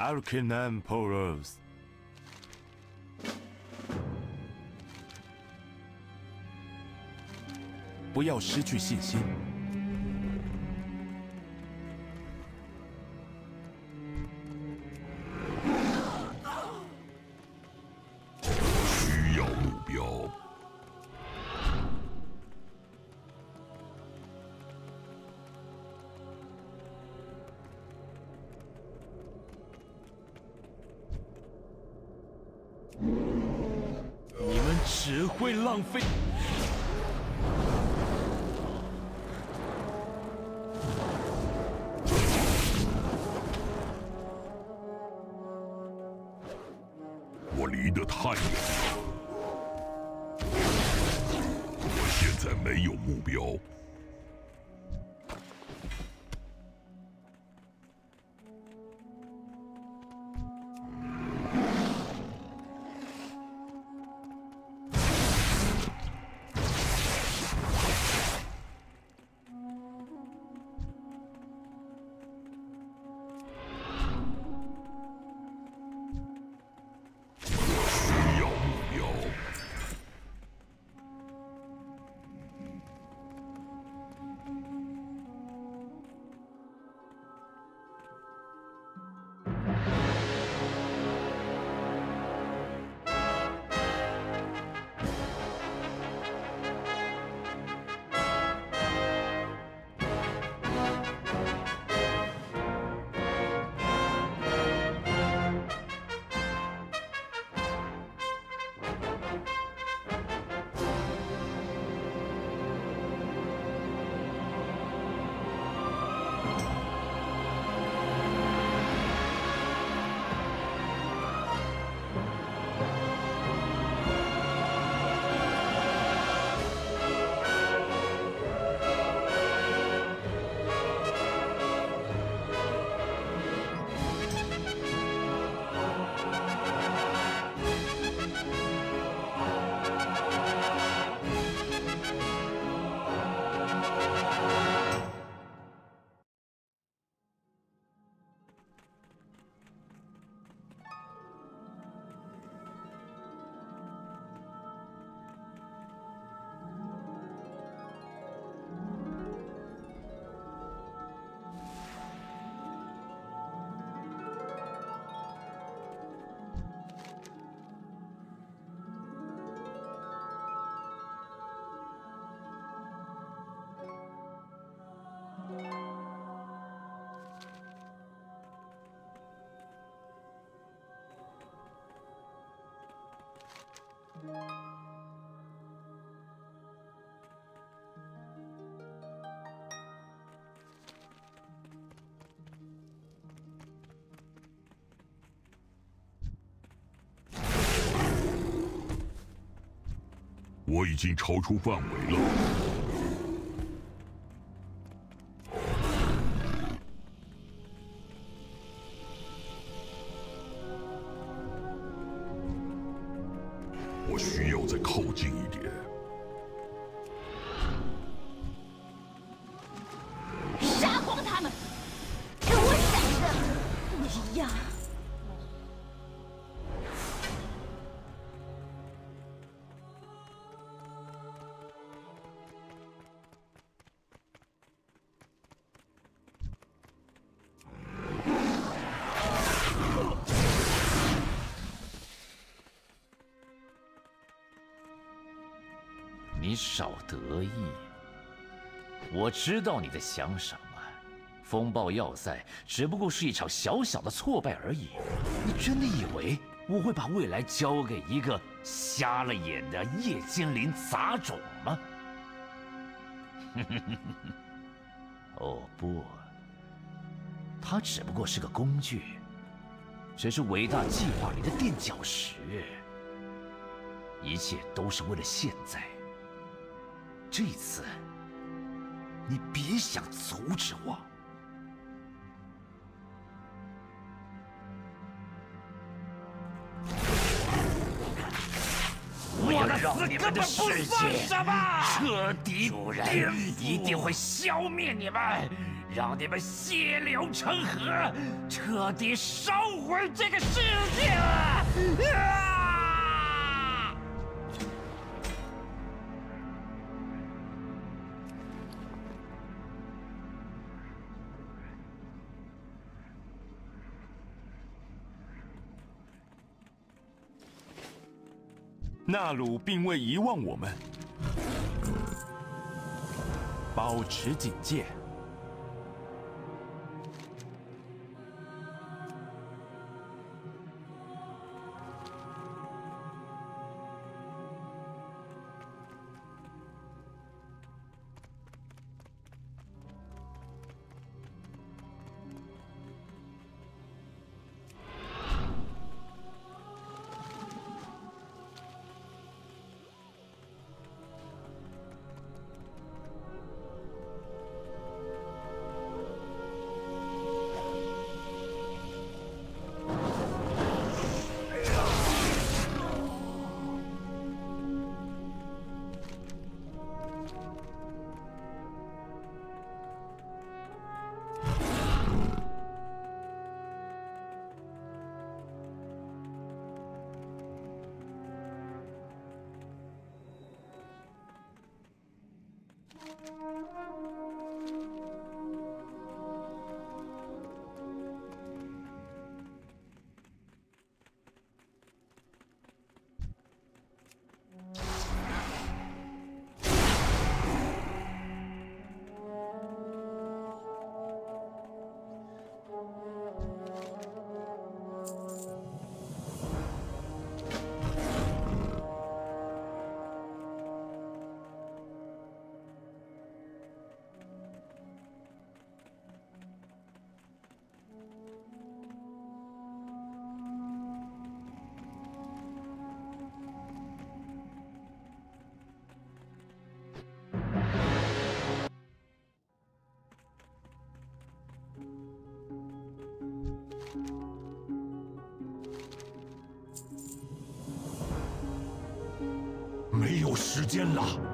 Arcanum Poros。不要失去信心。会浪费。我离得太远了，我现在没有目标。我已经超出范围了。我需要再靠近一点。你少得意！我知道你在想什么。风暴要塞只不过是一场小小的挫败而已。你真的以为我会把未来交给一个瞎了眼的夜精灵杂种吗？哦不，它只不过是个工具，只是伟大计划里的垫脚石。一切都是为了现在。这次你别想阻止我。我们死你们的不算什么。彻底。一定会消灭你们，让你们血流成河，彻底烧毁这个世界。啊。纳鲁并未遗忘我们。保持警戒。时间了。